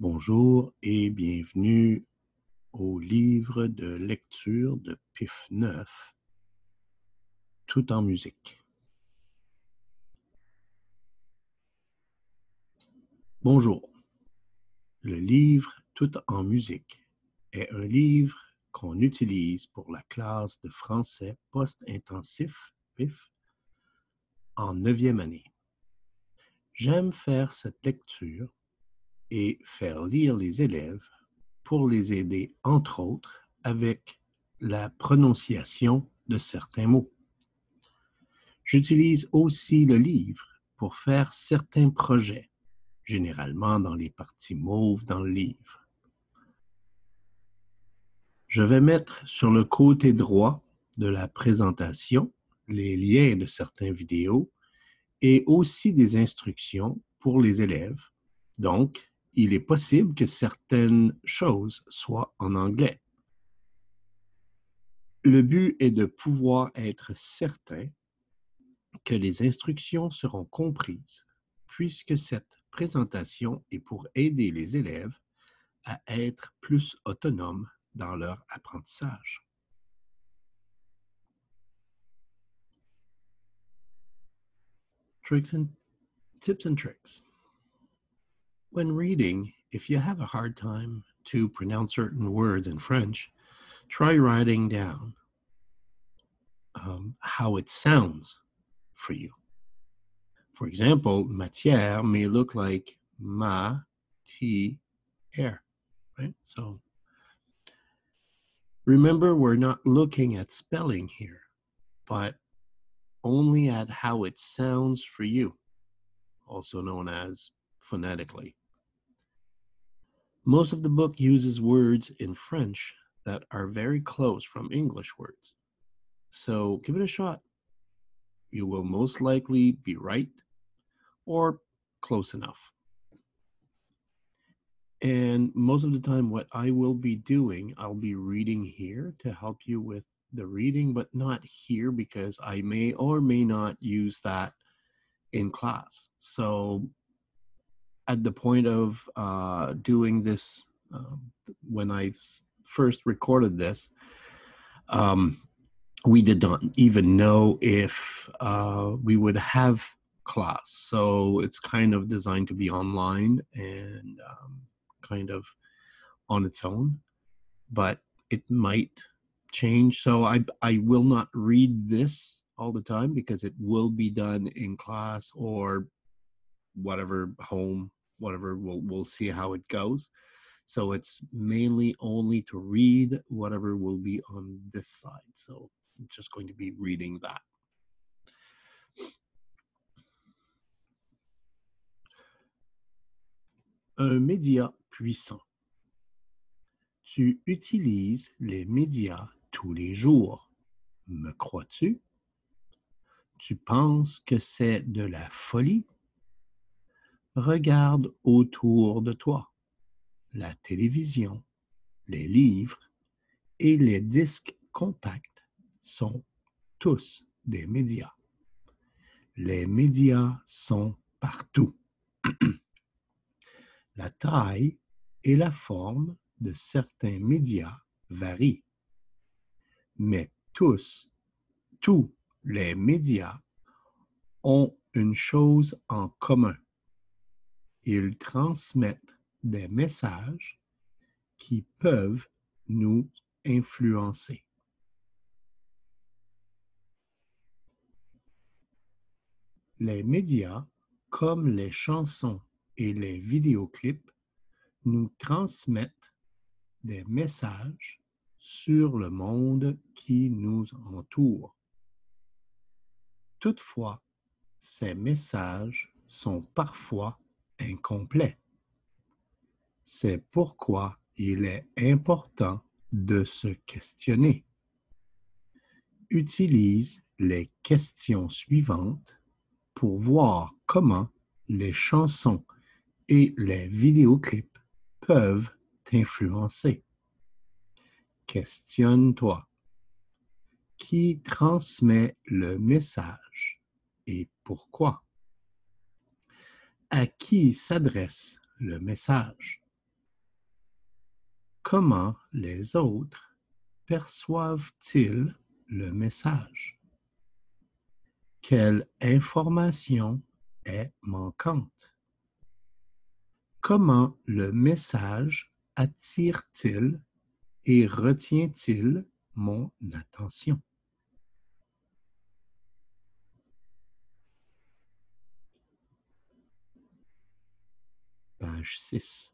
Bonjour et bienvenue au livre de lecture de PIF 9, tout en musique. Bonjour. Le livre Tout en musique est un livre qu'on utilise pour la classe de français post-intensif PIF en neuvième année. J'aime faire cette lecture et faire lire les élèves pour les aider, entre autres, avec la prononciation de certains mots. J'utilise aussi le livre pour faire certains projets, généralement dans les parties mauves dans le livre. Je vais mettre sur le côté droit de la présentation les liens de certaines vidéos et aussi des instructions pour les élèves. Donc, il est possible que certaines choses soient en anglais. Le but est de pouvoir être certain que les instructions seront comprises, puisque cette présentation est pour aider les élèves à être plus autonomes dans leur apprentissage. Tricks and tips and tricks. When reading, if you have a hard time to pronounce certain words in French, try writing down um, how it sounds for you. For example, matière may look like ma, ti, air, right? So remember, we're not looking at spelling here, but only at how it sounds for you, also known as phonetically. Most of the book uses words in French that are very close from English words. So give it a shot. You will most likely be right or close enough. And most of the time, what I will be doing, I'll be reading here to help you with the reading, but not here because I may or may not use that in class. So at the point of uh, doing this, uh, when I first recorded this, um, we did not even know if uh, we would have class. So it's kind of designed to be online and um, kind of on its own, but it might change. So I I will not read this all the time because it will be done in class or whatever home whatever we'll we'll see how it goes. So it's mainly only to read whatever will be on this side. So i'm just going to be reading that. Un média puissant. Tu utilises les médias tous les jours me crois-tu? Tu penses que c'est de la folie Regarde autour de toi. La télévision, les livres et les disques compacts sont tous des médias. Les médias sont partout. la taille et la forme de certains médias varient, mais tous, tous les médias ont une chose en commun ils transmettent des messages qui peuvent nous influencer. Les médias, comme les chansons et les vidéoclips, nous transmettent des messages sur le monde qui nous entoure. Toutefois, ces messages sont parfois incomplet. C'est pourquoi il est important de se questionner. Utilise les questions suivantes pour voir comment les chansons et les vidéoclips peuvent t'influencer. Questionne-toi. Qui transmet le message et pourquoi? À qui s'adresse le message? comment les autres perçoivent-ils le message? Quelle information est manquante? Comment le message attire-t-il et retient-il mon attention? Page 6.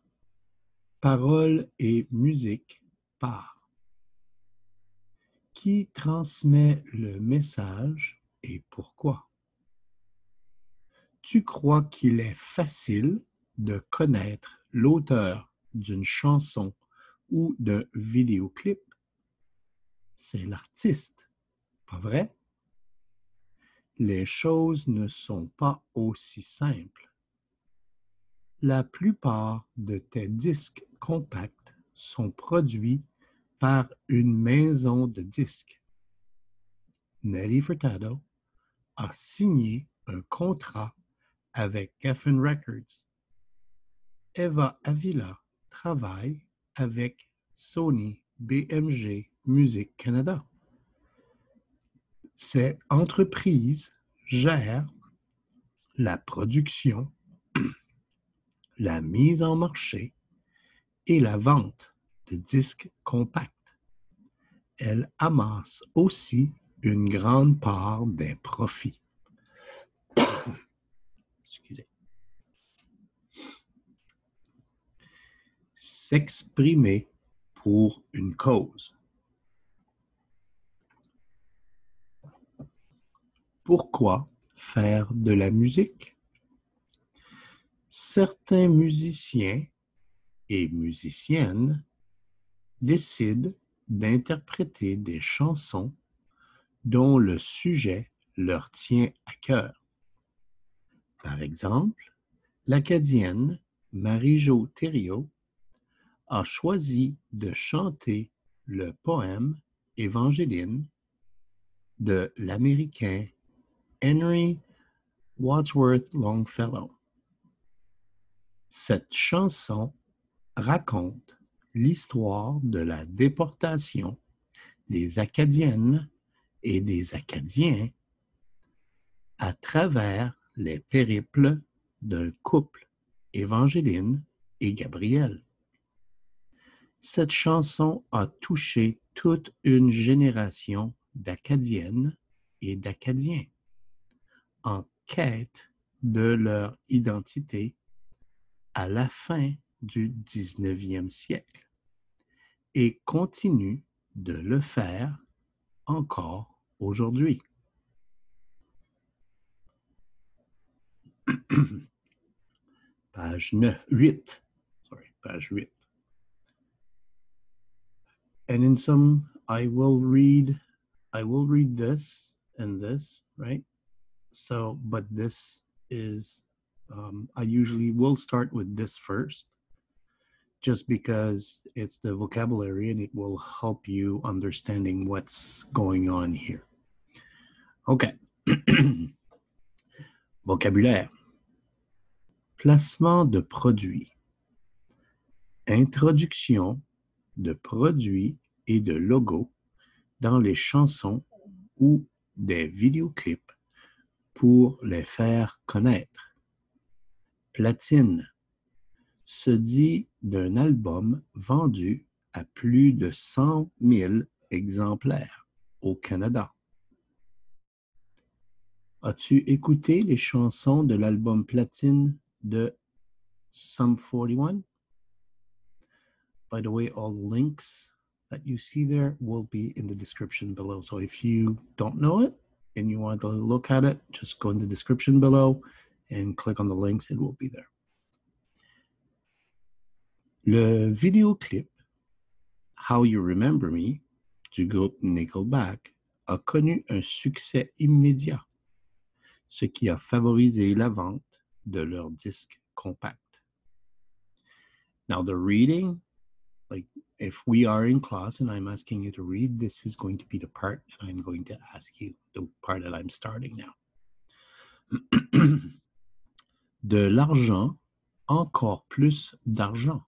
Paroles et musique par. Qui transmet le message et pourquoi? Tu crois qu'il est facile de connaître l'auteur d'une chanson ou d'un vidéoclip? C'est l'artiste, pas vrai? Les choses ne sont pas aussi simples. La plupart de tes disques compacts sont produits par une maison de disques. Nelly Furtado a signé un contrat avec Geffen Records. Eva Avila travaille avec Sony BMG Music Canada. Ces entreprises gèrent la production, la mise en marché et la vente de disques compacts. Elles amassent aussi une grande part des profits. S'exprimer pour une cause. Pourquoi faire de la musique? Certains musiciens et musiciennes décident d'interpréter des chansons dont le sujet leur tient à cœur. Par exemple, l'Acadienne Marie-Jo Thériault a choisi de chanter le poème Évangéline de l'Américain Henry Wadsworth Longfellow. Cette chanson raconte l'histoire de la déportation des Acadiennes et des Acadiens à travers les périples d'un couple, Évangéline et Gabriel. Cette chanson a touché toute une génération d'Acadiennes et d'Acadiens en quête de leur identité à la fin du 19e siècle et continue de le faire encore aujourd'hui. page 9, 8. Sorry, page 8. And in some, I will read, I will read this and this, right? So, but this is, um, I usually will start with this first, just because it's the vocabulary and it will help you understanding what's going on here. Okay. Vocabulaire. Placement de produits. Introduction de produits et de logos dans les chansons ou des vidéoclips pour les faire connaître. Platine se dit d'un album vendu à plus de 100 000 exemplaires au Canada. As-tu écouté les chansons de l'album Platine de Sum 41? By the way, all links that you see there will be in the description below. So if you don't know it and you want to look at it, just go in the description below and click on the links. It will be there. Le video clip, How You Remember Me du groupe Nickelback a connu un succès immédiat, ce qui a favorisé la vente de leur disque compact. Now the reading, like if we are in class and I'm asking you to read, this is going to be the part that I'm going to ask you, the part that I'm starting now. de l'argent, encore plus d'argent.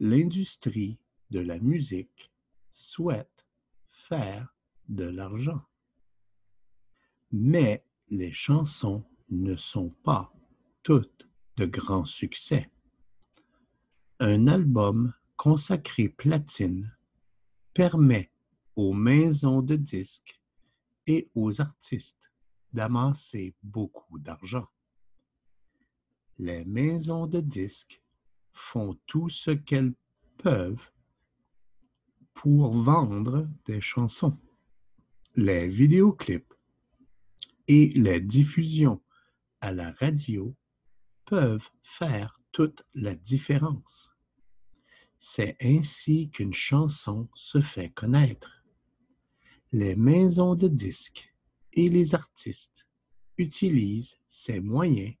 l'industrie de la musique souhaite faire de l'argent. Mais les chansons ne sont pas toutes de grands succès. Un album consacré platine permet aux maisons de disques et aux artistes d'amasser beaucoup d'argent. Les maisons de disques font tout ce qu'elles peuvent pour vendre des chansons. Les vidéoclips et les diffusions à la radio peuvent faire toute la différence. C'est ainsi qu'une chanson se fait connaître. Les maisons de disques et les artistes utilisent ces moyens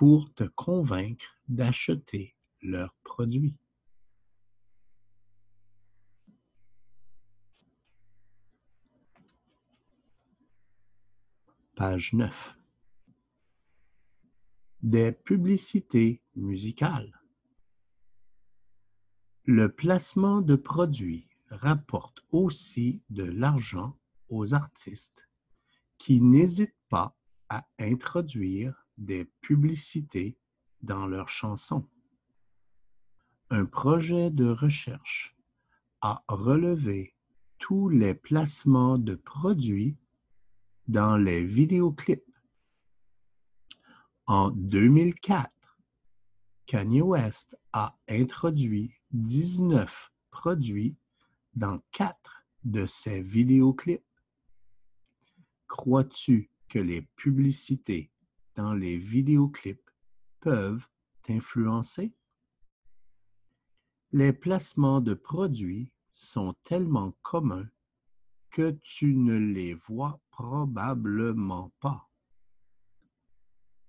pour te convaincre d'acheter leurs produits. Page 9. Des publicités musicales. Le placement de produits rapporte aussi de l'argent aux artistes qui n'hésitent pas à introduire des publicités dans leurs chansons. Un projet de recherche a relevé tous les placements de produits dans les vidéoclips. En 2004, Kanye West a introduit 19 produits dans quatre de ses vidéoclips. Crois-tu que les publicités dans les vidéoclips peuvent t'influencer? Les placements de produits sont tellement communs que tu ne les vois probablement pas.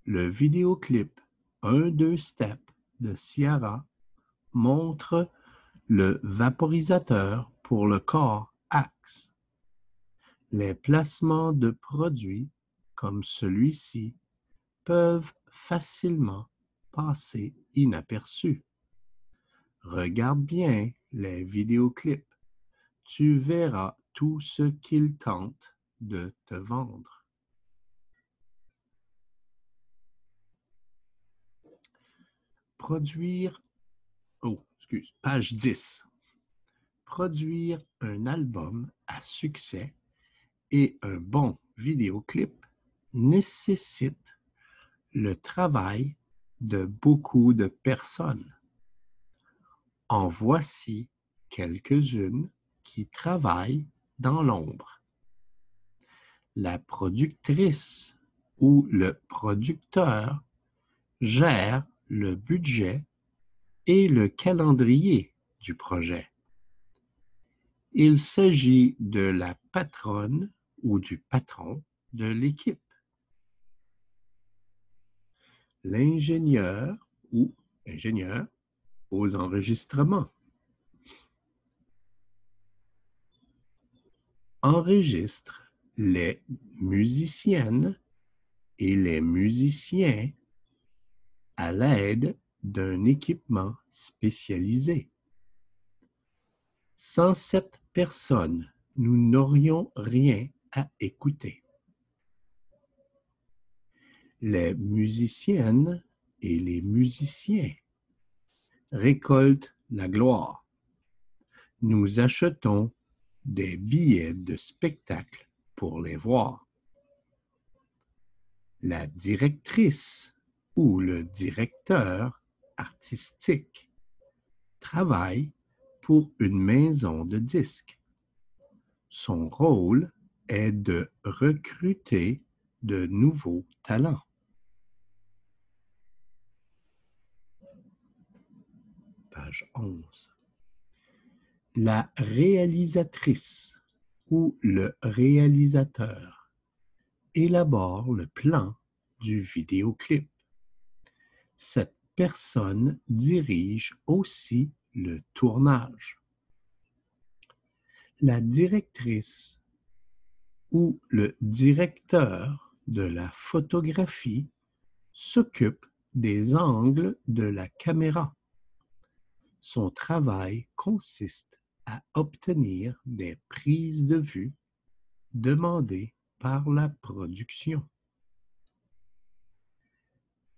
Le vidéoclip Un deux step de Ciara montre le vaporisateur pour le corps Axe. Les placements de produits comme celui-ci peuvent facilement passer inaperçus. Regarde bien les vidéoclips. Tu verras tout ce qu'ils tentent de te vendre. Produire, oh, excuse, page 10. Produire un album à succès et un bon vidéoclip nécessite le travail de beaucoup de personnes. En voici quelques-unes qui travaillent dans l'ombre. La productrice ou le producteur gère le budget et le calendrier du projet. Il s'agit de la patronne ou du patron de l'équipe. L'ingénieur ou ingénieur aux enregistrements. Enregistre les musiciennes et les musiciens à l'aide d'un équipement spécialisé. Sans cette personne, nous n'aurions rien à écouter. Les musiciennes et les musiciens récoltent la gloire. Nous achetons des billets de spectacle pour les voir. La directrice ou le directeur artistique travaille pour une maison de disques. Son rôle est de recruter de nouveaux talents. Page 11. La réalisatrice ou le réalisateur élabore le plan du vidéoclip. Cette personne dirige aussi le tournage. La directrice ou le directeur de la photographie s'occupe des angles de la caméra. Son travail consiste à obtenir des prises de vue demandées par la production.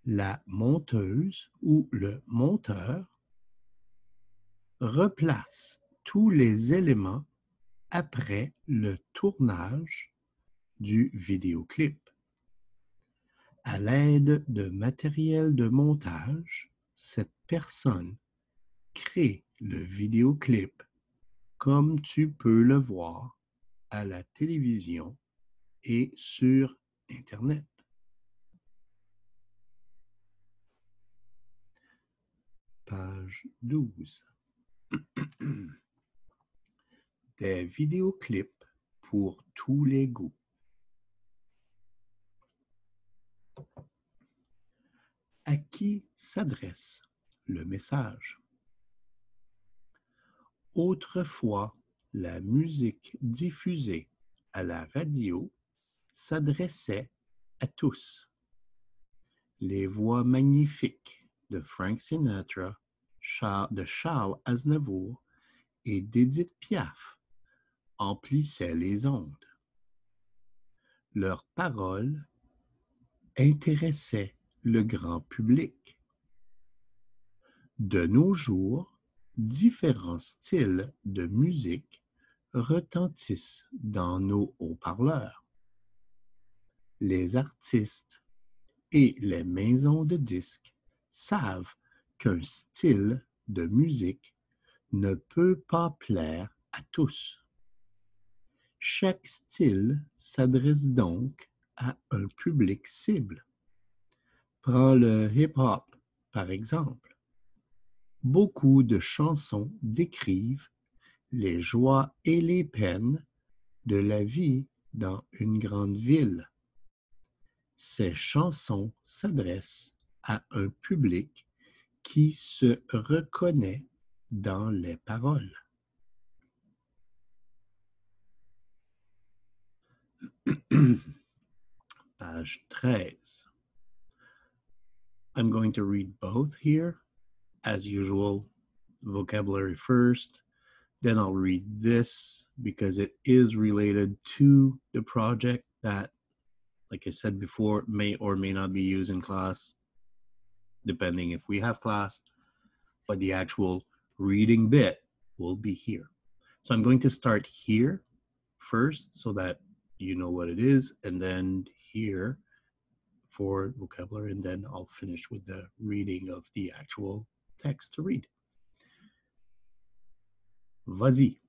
La monteuse ou le monteur replace tous les éléments après le tournage du vidéoclip. À l'aide de matériel de montage, cette personne crée le vidéoclip comme tu peux le voir à la télévision et sur Internet. Page 12. Des vidéoclips pour tous les goûts. À qui s'adresse le message? Autrefois, la musique diffusée à la radio s'adressait à tous. Les voix magnifiques de Frank Sinatra, de Charles Aznavour et d'Edith Piaf emplissaient les ondes. Leurs paroles intéressaient le grand public. De nos jours, différents styles de musique retentissent dans nos haut-parleurs. Les artistes et les maisons de disques savent qu'un style de musique ne peut pas plaire à tous. Chaque style s'adresse donc à un public cible. Prends le hip-hop, par exemple. Beaucoup de chansons décrivent les joies et les peines de la vie dans une grande ville. Ces chansons s'adressent à un public qui se reconnaît dans les paroles. Page 13. I'm going to read both here. As usual, vocabulary first. Then I'll read this because it is related to the project that, like I said before, may or may not be used in class, depending if we have class. But the actual reading bit will be here. So I'm going to start here first so that you know what it is, and then here for vocabulary, and then I'll finish with the reading of the actual text to read. Vas-y.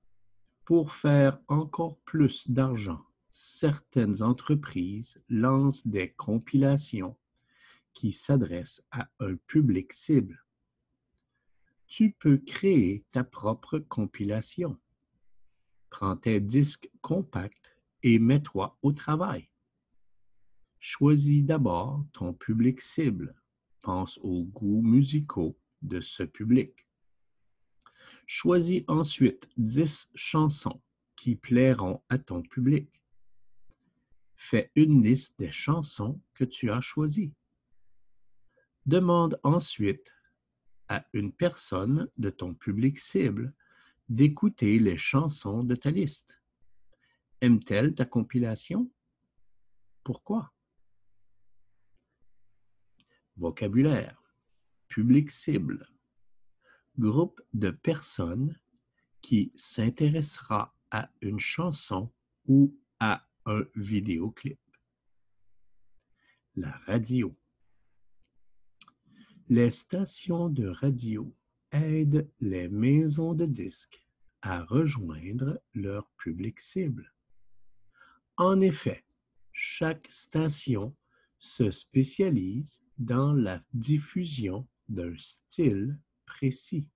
Pour faire encore plus d'argent, certaines entreprises lancent des compilations qui s'adressent à un public cible. Tu peux créer ta propre compilation. Prends tes disques compacts et mets-toi au travail. Choisis d'abord ton public cible. Pense aux goûts musicaux de ce public. Choisis ensuite 10 chansons qui plairont à ton public. Fais une liste des chansons que tu as choisies. Demande ensuite à une personne de ton public cible d'écouter les chansons de ta liste. Aime-t-elle ta compilation? Pourquoi? Vocabulaire. Public cible. Groupe de personnes qui s'intéressera à une chanson ou à un vidéoclip. La radio. Les stations de radio aident les maisons de disques à rejoindre leur public cible. En effet, chaque station se spécialise dans la diffusion d'un style précis.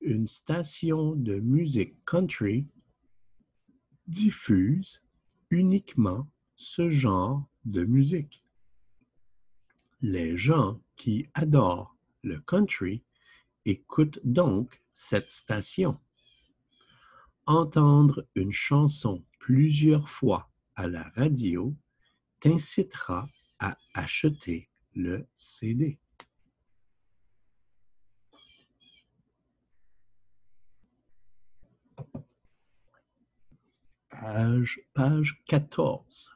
Une station de musique country diffuse uniquement ce genre de musique. Les gens qui adorent le country écoutent donc cette station. Entendre une chanson plusieurs fois à la radio t'incitera à acheter le CD. Page, page 14.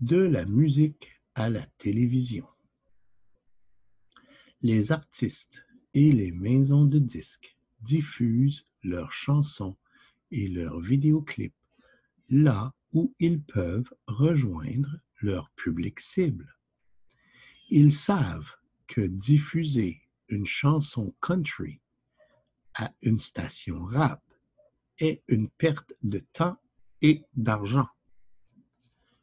De la musique à la télévision. Les artistes et les maisons de disques diffusent leurs chansons et leurs vidéoclips là où ils peuvent rejoindre leur public cible. Ils savent que diffuser une chanson country une station rap est une perte de temps et d'argent.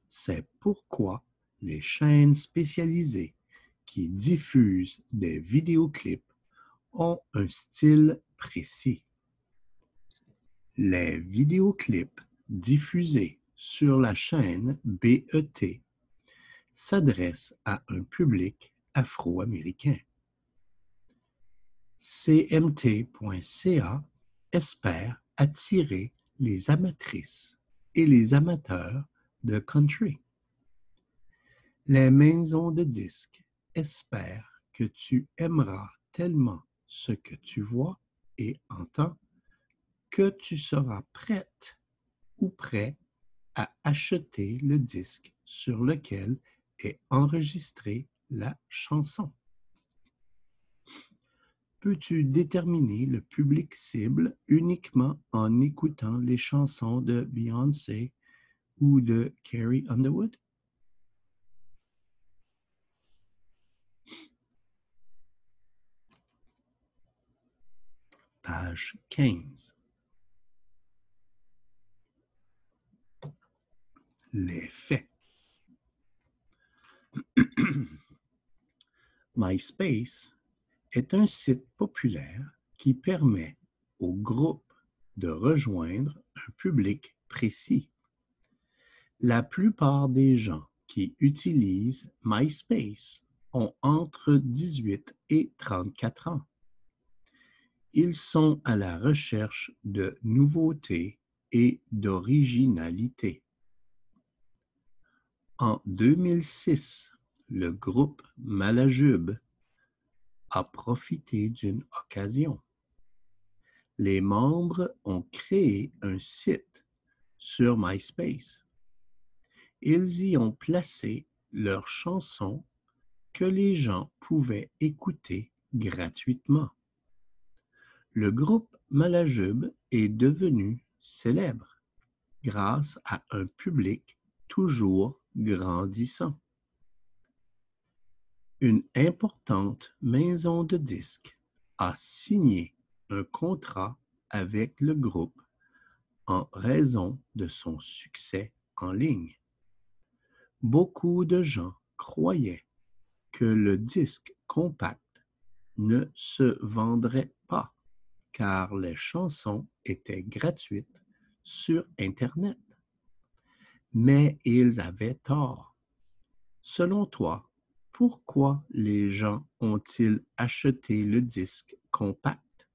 C'est pourquoi les chaînes spécialisées qui diffusent des vidéoclips ont un style précis. Les vidéoclips diffusés sur la chaîne BET s'adressent à un public afro-américain. CMT.ca espère attirer les amatrices et les amateurs de country. Les maisons de disques espèrent que tu aimeras tellement ce que tu vois et entends que tu seras prête ou prêt à acheter le disque sur lequel est enregistrée la chanson. Peux-tu déterminer le public cible uniquement en écoutant les chansons de Beyoncé ou de Carrie Underwood? Page 15. Les faits. MySpace est un site populaire qui permet au groupe de rejoindre un public précis. La plupart des gens qui utilisent MySpace ont entre 18 et 34 ans. Ils sont à la recherche de nouveautés et d'originalité. En 2006, le groupe Malajube a d'une occasion. Les membres ont créé un site sur MySpace. Ils y ont placé leurs chansons que les gens pouvaient écouter gratuitement. Le groupe Malajube est devenu célèbre grâce à un public toujours grandissant. Une importante maison de disques a signé un contrat avec le groupe en raison de son succès en ligne. Beaucoup de gens croyaient que le disque compact ne se vendrait pas car les chansons étaient gratuites sur Internet mais ils avaient tort. Selon toi, pourquoi les gens ont-ils acheté le disque compact,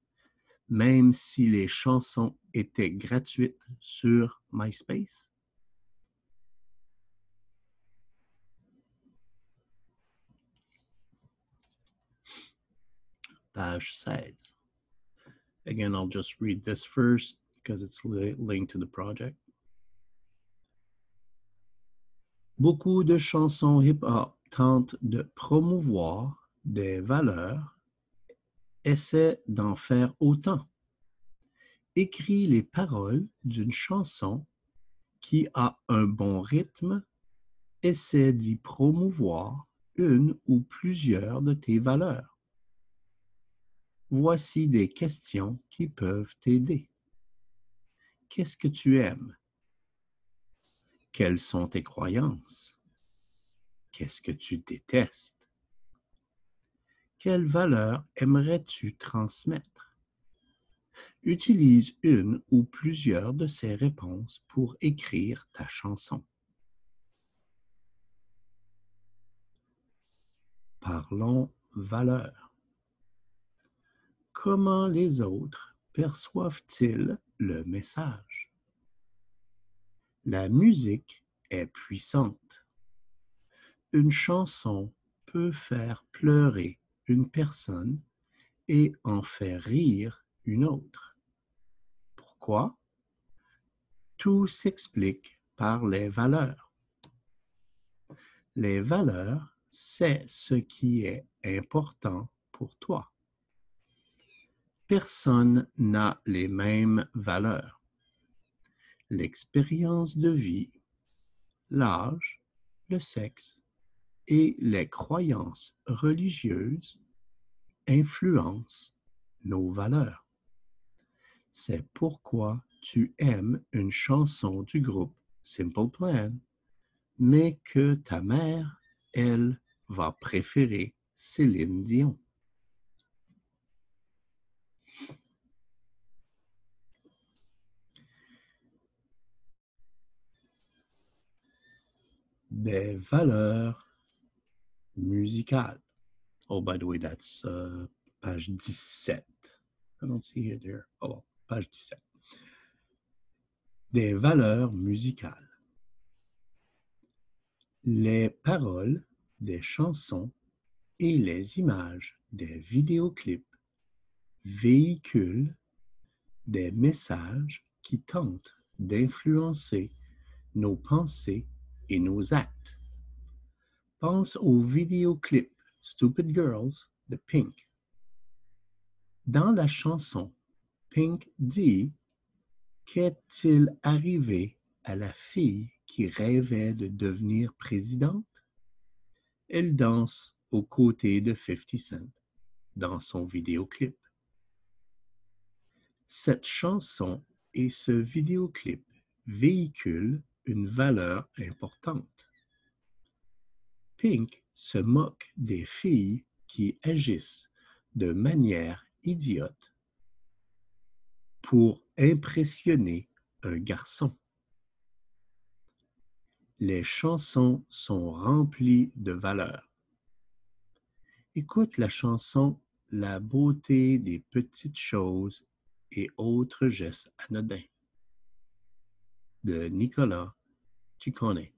même si les chansons étaient gratuites sur MySpace? Page 16. Again, I'll just read this first because it's linked to the project. Beaucoup de chansons hip-hop tentent de promouvoir des valeurs, essaient d'en faire autant. Écris les paroles d'une chanson qui a un bon rythme, essaie d'y promouvoir une ou plusieurs de tes valeurs. Voici des questions qui peuvent t'aider. Qu'est-ce que tu aimes? Quelles sont tes croyances? Qu'est-ce que tu détestes? Quelle valeur aimerais-tu transmettre? Utilise une ou plusieurs de ces réponses pour écrire ta chanson. Parlons valeur. Comment les autres perçoivent-ils le message? La musique est puissante. Une chanson peut faire pleurer une personne et en faire rire une autre. Pourquoi? Tout s'explique par les valeurs. Les valeurs, c'est ce qui est important pour toi. Personne n'a les mêmes valeurs. L'expérience de vie, l'âge, le sexe et les croyances religieuses influencent nos valeurs. C'est pourquoi tu aimes une chanson du groupe Simple Plan, mais que ta mère, elle, va préférer Céline Dion. Des valeurs musicales. Oh, by the way, that's uh, page 17. I don't see it here. Oh, page 17. Des valeurs musicales. Les paroles des chansons et les images des vidéoclips véhiculent des messages qui tentent d'influencer nos pensées et nos actes. Pense au vidéoclip Stupid Girls de Pink. Dans la chanson, Pink dit Qu'est-il arrivé à la fille qui rêvait de devenir présidente? Elle danse aux côtés de 50 Cent dans son vidéoclip. Cette chanson et ce vidéoclip véhiculent une valeur importante. Pink se moque des filles qui agissent de manière idiote pour impressionner un garçon. Les chansons sont remplies de valeurs. Écoute la chanson La beauté des petites choses et autres gestes anodins de Nicolas connais.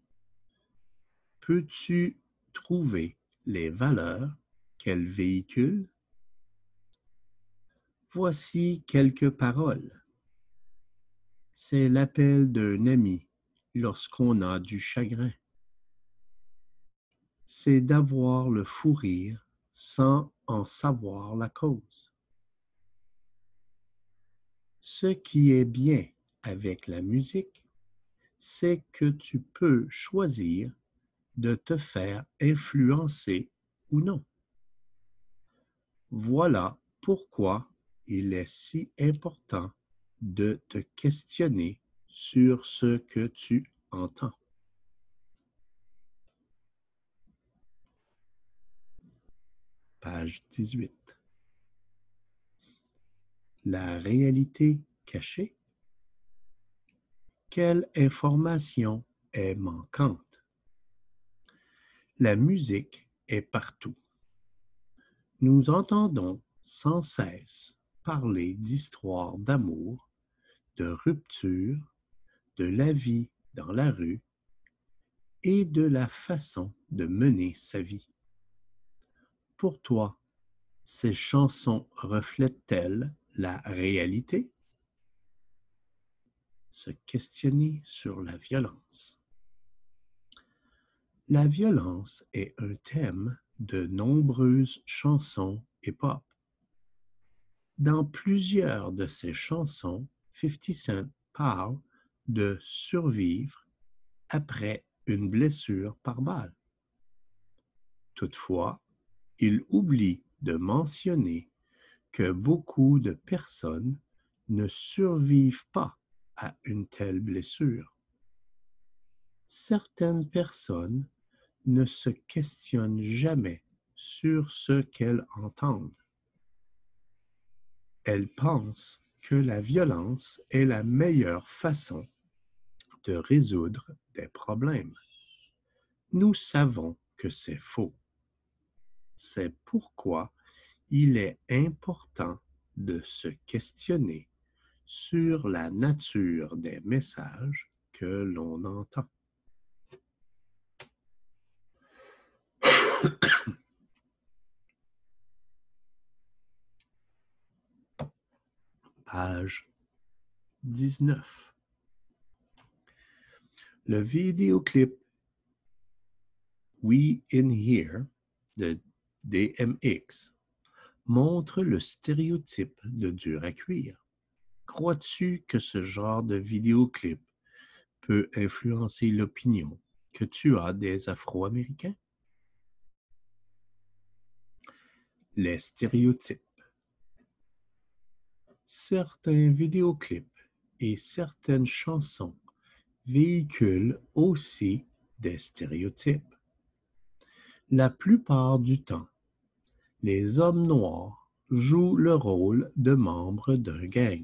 Peux-tu trouver les valeurs qu'elle véhicule? Voici quelques paroles. C'est l'appel d'un ami lorsqu'on a du chagrin. C'est d'avoir le fou rire sans en savoir la cause. Ce qui est bien avec la musique, c'est que tu peux choisir de te faire influencer ou non. Voilà pourquoi il est si important de te questionner sur ce que tu entends. Page 18. La réalité cachée. Quelle information est manquante? La musique est partout. Nous entendons sans cesse parler d'histoires d'amour, de rupture, de la vie dans la rue et de la façon de mener sa vie. Pour toi, ces chansons reflètent-elles la réalité? Se questionner sur la violence. La violence est un thème de nombreuses chansons hip-hop. Dans plusieurs de ses chansons, 50 Cent parle de survivre après une blessure par balle. Toutefois, il oublie de mentionner que beaucoup de personnes ne survivent pas à une telle blessure. Certaines personnes ne se questionnent jamais sur ce qu'elles entendent. Elles pensent que la violence est la meilleure façon de résoudre des problèmes. Nous savons que c'est faux. C'est pourquoi il est important de se questionner sur la nature des messages que l'on entend. Page 19. Le vidéoclip We In Here de DMX montre le stéréotype de dur à cuire. Crois-tu que ce genre de vidéoclip peut influencer l'opinion que tu as des Afro-Américains? Les stéréotypes. Certains vidéoclips et certaines chansons véhiculent aussi des stéréotypes. La plupart du temps, les hommes noirs jouent le rôle de membres d'un gang.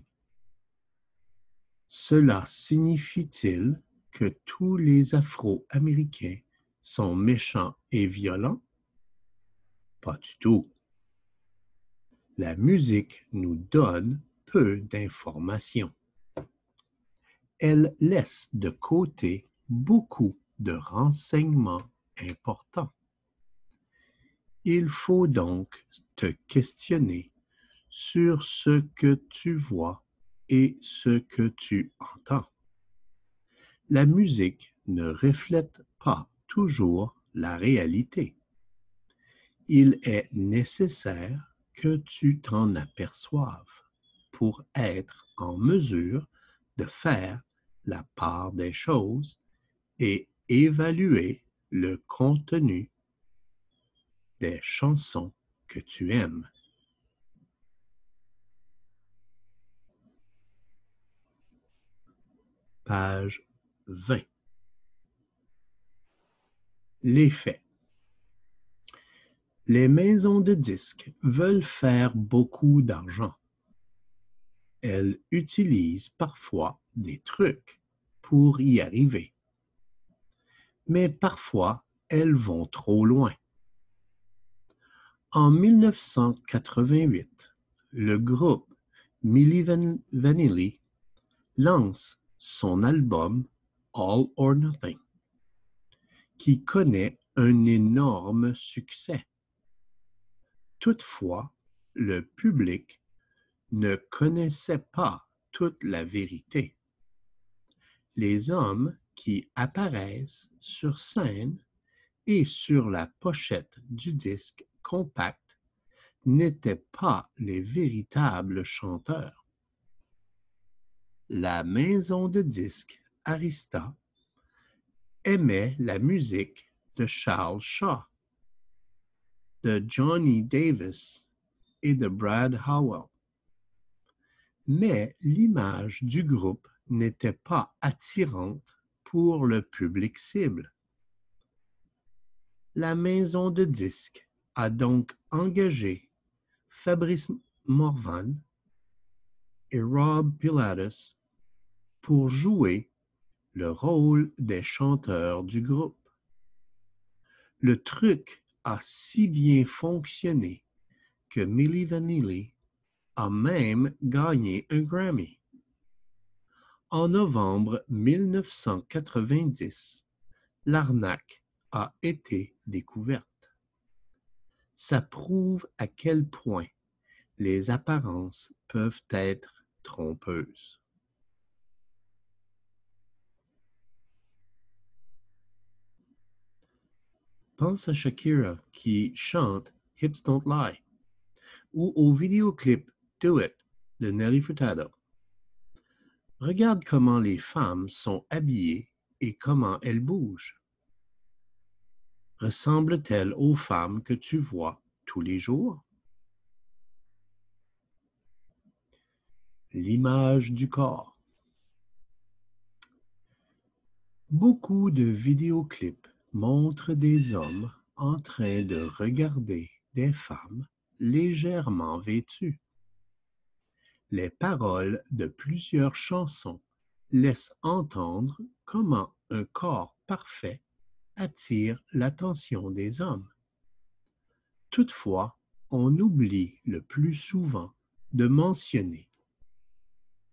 Cela signifie-t-il que tous les Afro-Américains sont méchants et violents? Pas du tout. La musique nous donne peu d'informations. Elle laisse de côté beaucoup de renseignements importants. Il faut donc te questionner sur ce que tu vois et ce que tu entends. La musique ne reflète pas toujours la réalité. Il est nécessaire que tu t'en aperçoives pour être en mesure de faire la part des choses et évaluer le contenu des chansons que tu aimes. Page 20. Les faits. Les maisons de disques veulent faire beaucoup d'argent. Elles utilisent parfois des trucs pour y arriver. Mais parfois, elles vont trop loin. En 1988, le groupe Milli Vanilli lance son album All or Nothing, qui connaît un énorme succès. Toutefois, le public ne connaissait pas toute la vérité. Les hommes qui apparaissent sur scène et sur la pochette du disque compact n'étaient pas les véritables chanteurs. La maison de disques Arista aimait la musique de Charles Shaw, de Johnny Davis et de Brad Howell. Mais l'image du groupe n'était pas attirante pour le public cible. La maison de disques a donc engagé Fabrice Morvan et Rob Pilatus pour jouer le rôle des chanteurs du groupe. Le truc a si bien fonctionné que Milli Vanilli a même gagné un Grammy. En novembre 1990, l'arnaque a été découverte ça prouve à quel point les apparences peuvent être trompeuses. Pense à Shakira qui chante Hips Don't Lie ou au vidéoclip Do It de Nelly Furtado. Regarde comment les femmes sont habillées et comment elles bougent ressemble-t-elle aux femmes que tu vois tous les jours? L'image du corps. Beaucoup de vidéoclips montrent des hommes en train de regarder des femmes légèrement vêtues. Les paroles de plusieurs chansons laissent entendre comment un corps parfait attire l'attention des hommes. Toutefois, on oublie le plus souvent de mentionner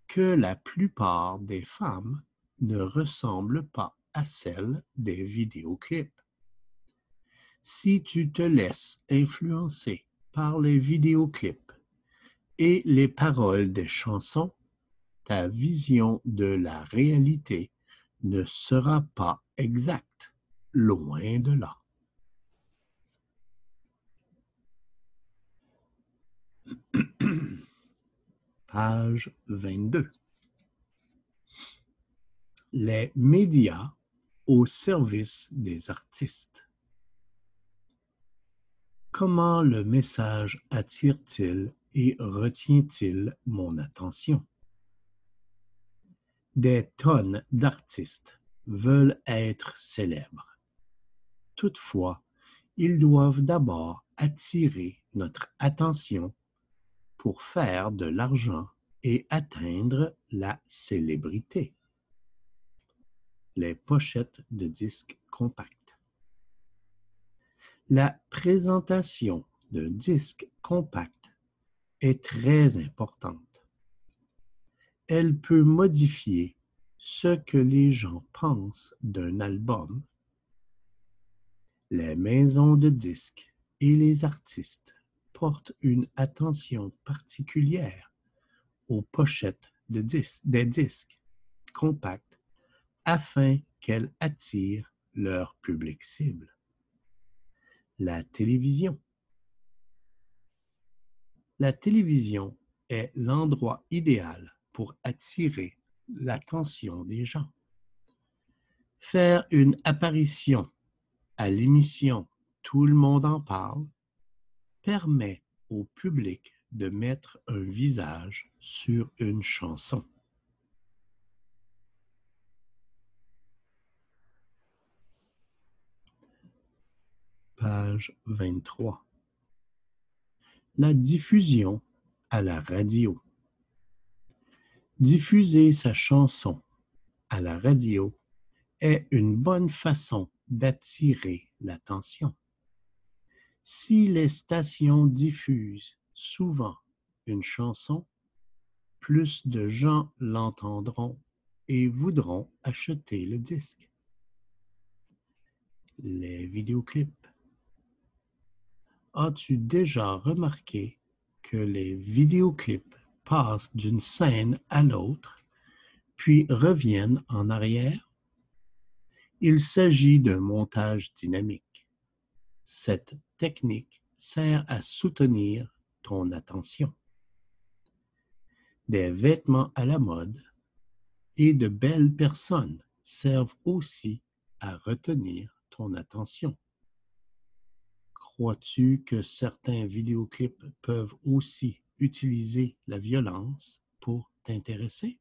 que la plupart des femmes ne ressemblent pas à celles des vidéoclips. Si tu te laisses influencer par les vidéoclips et les paroles des chansons, ta vision de la réalité ne sera pas exacte, loin de là. Page 22. Les médias au service des artistes. Comment le message attire-t-il et retient-il mon attention? Des tonnes d'artistes veulent être célèbres. Toutefois, ils doivent d'abord attirer notre attention pour faire de l'argent et atteindre la célébrité. Les pochettes de disques compacts. La présentation d'un disque compact est très importante. Elle peut modifier ce que les gens pensent d'un album. Les maisons de disques et les artistes porte une attention particulière aux pochettes de des disques compacts afin qu'elles attirent leur public cible. La télévision. La télévision est l'endroit idéal pour attirer l'attention des gens. Faire une apparition à l'émission Tout le monde en parle permet au public de mettre un visage sur une chanson. Page 23. La diffusion à la radio. Diffuser sa chanson à la radio est une bonne façon d'attirer l'attention. Si les stations diffusent souvent une chanson, plus de gens l'entendront et voudront acheter le disque. Les vidéoclips. As-tu déjà remarqué que les vidéoclips passent d'une scène à l'autre, puis reviennent en arrière? Il s'agit d'un montage dynamique. Cette technique sert à soutenir ton attention. Des vêtements à la mode et de belles personnes servent aussi à retenir ton attention. Crois-tu que certains vidéoclips peuvent aussi utiliser la violence pour t'intéresser?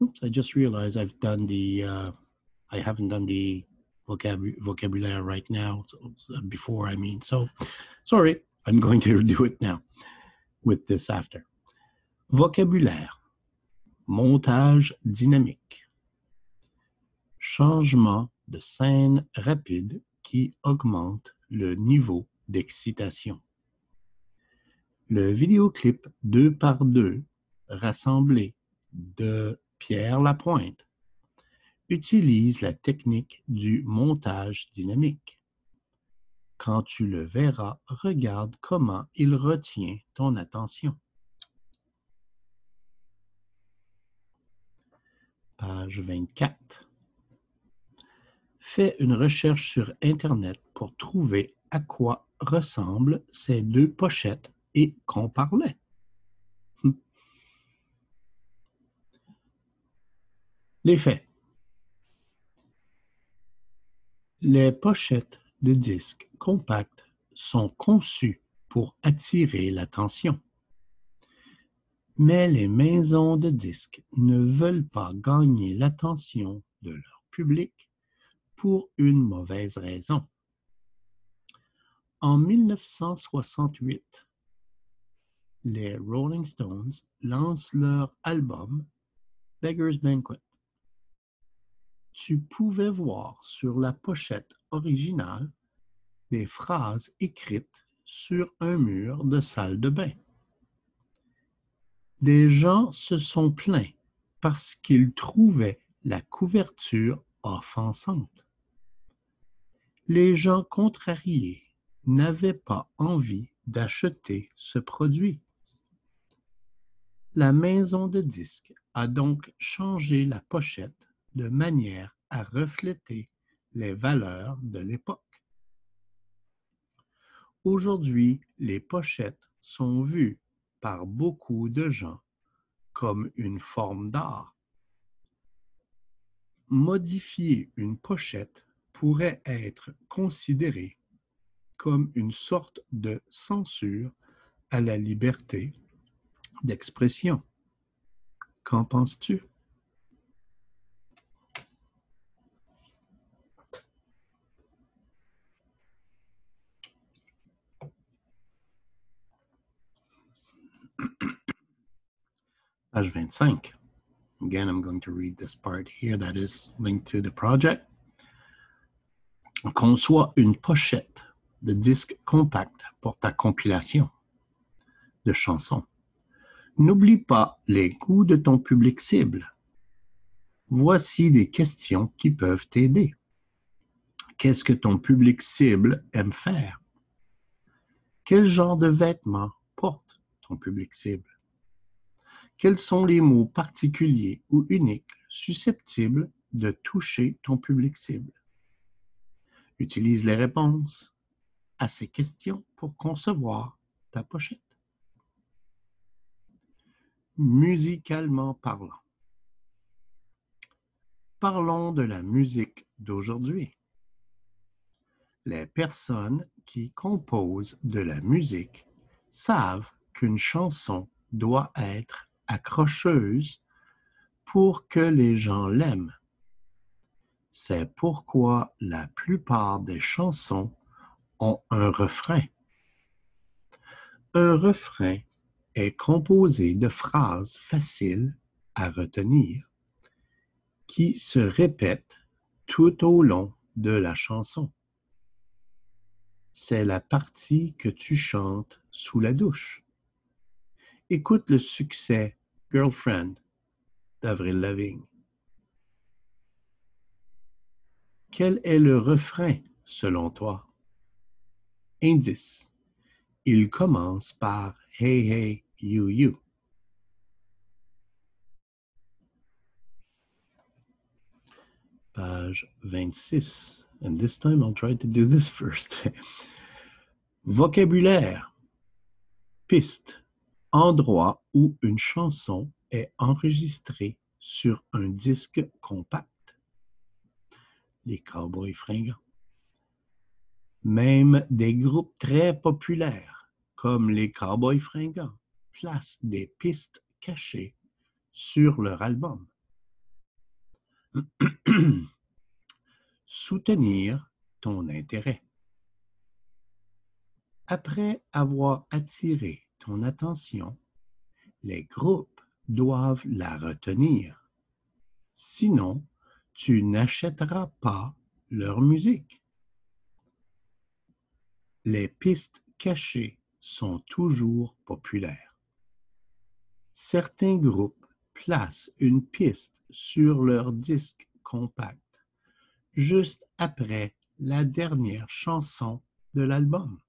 Oops, I just realized I've done the, uh, I haven't done the vocabulary right now. So, before, I mean. So, sorry, I'm going to do it now with this after. Vocabulaire. Montage dynamique. Changement de scène rapide qui augmente le niveau d'excitation. Le vidéoclip deux par deux rassemblé de Pierre Lapointe utilise la technique du montage dynamique. Quand tu le verras, regarde comment il retient ton attention. Page 24. Fais une recherche sur Internet pour trouver à quoi ressemblent ces deux pochettes et compare-les. Les faits. Les pochettes de disques compacts sont conçues pour attirer l'attention. Mais les maisons de disques ne veulent pas gagner l'attention de leur public pour une mauvaise raison. En 1968, les Rolling Stones lancent leur album Beggar's Banquet tu pouvais voir sur la pochette originale des phrases écrites sur un mur de salle de bain. Des gens se sont plaints parce qu'ils trouvaient la couverture offensante. Les gens contrariés n'avaient pas envie d'acheter ce produit. La maison de disques a donc changé la pochette de manière à refléter les valeurs de l'époque. Aujourd'hui, les pochettes sont vues par beaucoup de gens comme une forme d'art. Modifier une pochette pourrait être considéré comme une sorte de censure à la liberté d'expression. Qu'en penses-tu? Page 25. Again, I'm going to read this part here that is linked to the project. Conçois une pochette de disque compact pour ta compilation de chansons. N'oublie pas les goûts de ton public cible. Voici des questions qui peuvent t'aider. Qu'est-ce que ton public cible aime faire? Quel genre de vêtements porte ton public cible? Quels sont les mots particuliers ou uniques susceptibles de toucher ton public cible? Utilise les réponses à ces questions pour concevoir ta pochette musicalement parlant. Parlons de la musique d'aujourd'hui. Les personnes qui composent de la musique savent qu'une chanson doit être accrocheuse pour que les gens l'aiment. C'est pourquoi la plupart des chansons ont un refrain. Un refrain est composé de phrases faciles à retenir qui se répètent tout au long de la chanson. C'est la partie que tu chantes sous la douche. Écoute le succès Girlfriend d'Avril Lavigne. Quel est le refrain selon toi? Indice. Il commence par Hey Hey You You. Page 26. And this time I'll try to do this first. Vocabulaire. Piste. Endroit où une chanson est enregistrée sur un disque compact. Les cowboys fringants. Même des groupes très populaires, comme les cowboys fringants, placent des pistes cachées sur leur album. Soutenir ton intérêt. Après avoir attiré ton attention, les groupes doivent la retenir. Sinon, tu n'achèteras pas leur musique. Les pistes cachées sont toujours populaires. Certains groupes placent une piste sur leur disque compact juste après la dernière chanson de l'album.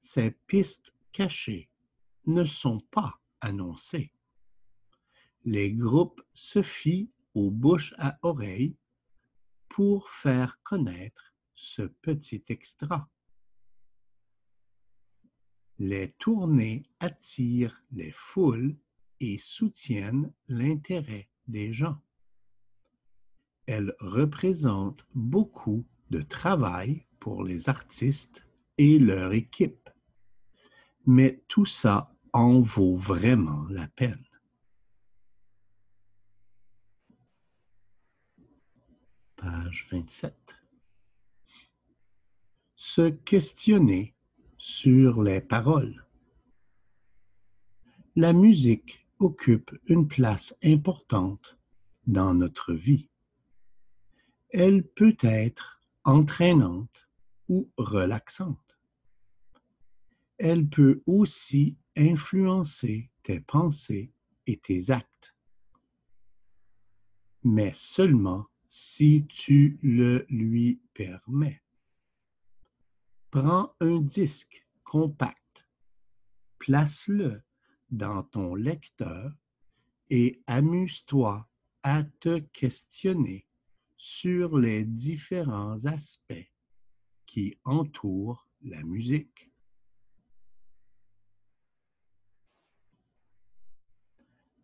Ces pistes cachées ne sont pas annoncées. Les groupes se fient aux bouches à oreille pour faire connaître ce petit extra. Les tournées attirent les foules et soutiennent l'intérêt des gens. Elles représentent beaucoup de travail pour les artistes et leur équipe. Mais tout ça en vaut vraiment la peine. Page 27. Se questionner sur les paroles. La musique occupe une place importante dans notre vie. Elle peut être entraînante ou relaxante. Elle peut aussi influencer tes pensées et tes actes, mais seulement si tu le lui permets. Prends un disque compact, place-le dans ton lecteur et amuse-toi à te questionner sur les différents aspects qui entourent la musique.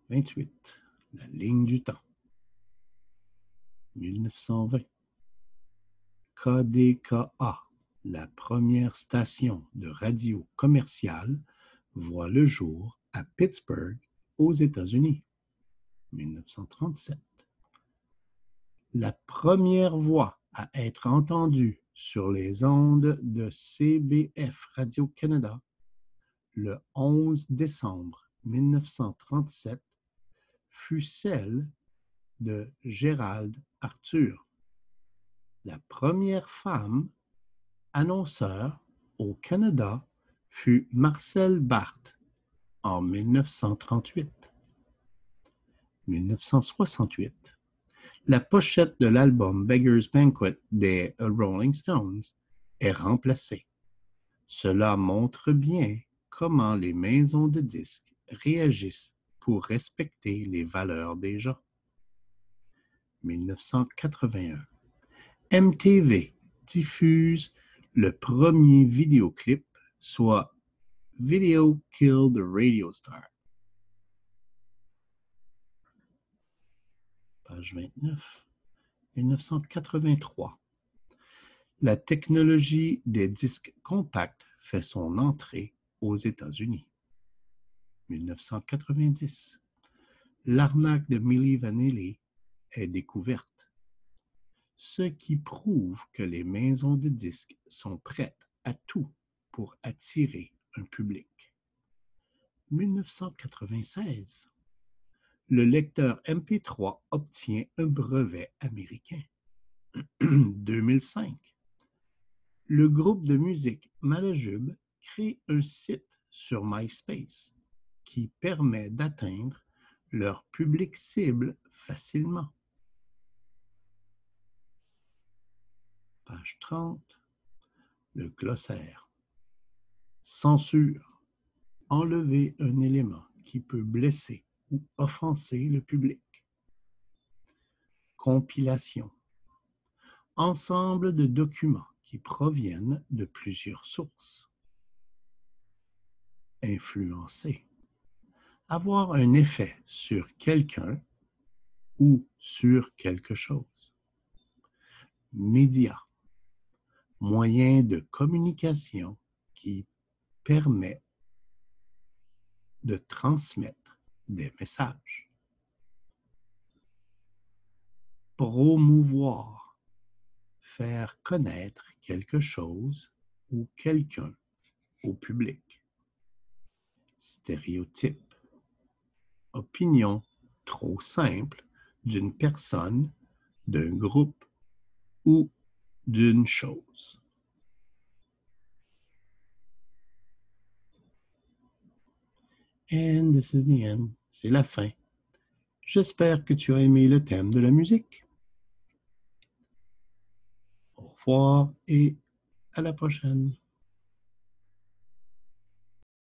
« 28. La ligne du temps. 1920. KDKA, la première station de radio commerciale, voit le jour à Pittsburgh, aux États-Unis. 1937. La première voix à être entendue sur les ondes de CBF Radio-Canada le 11 décembre 1937 fut celle de Gérald La première femme annonceur au Canada fut Marcel Barth en 1938. 1968. La pochette de l'album Beggar's Banquet des Rolling Stones est remplacée. Cela montre bien comment les maisons de disques réagissent pour respecter les valeurs des gens. 1981. MTV diffuse le premier vidéoclip, soit Video Killed the Radio Star. Page 29. 1983. La technologie des disques compacts fait son entrée aux États-Unis. 1990. L'arnaque de Milli Vanilli est découverte, ce qui prouve que les maisons de disques sont prêtes à tout pour attirer un public. 1996. Le lecteur MP3 obtient un brevet américain. 2005. Le groupe de musique Malajube crée un site sur MySpace qui permet d'atteindre leur public cible facilement. Page 30. Le glossaire. Censure. Enlever un élément qui peut blesser ou offenser le public. Compilation. Ensemble de documents qui proviennent de plusieurs sources. Influencer. Avoir un effet sur quelqu'un ou sur quelque chose. Média moyen de communication qui permet de transmettre des messages. Promouvoir, faire connaître quelque chose ou quelqu'un au public. Stéréotype, opinion trop simple d'une personne, d'un groupe ou d'une chose. And this is the end. C'est la fin. J'espère que tu as aimé le thème de la musique. Au revoir et à la prochaine.